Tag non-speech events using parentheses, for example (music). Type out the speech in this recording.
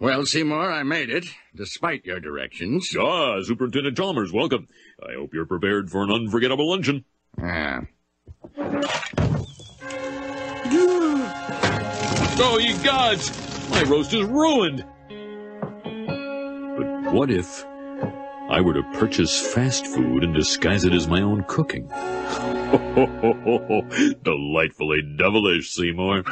Well, Seymour, I made it, despite your directions. Ah, Superintendent Chalmers, welcome. I hope you're prepared for an unforgettable luncheon. Ah. Oh, ye gods! My roast is ruined! But what if I were to purchase fast food and disguise it as my own cooking? (laughs) Delightfully devilish, Seymour.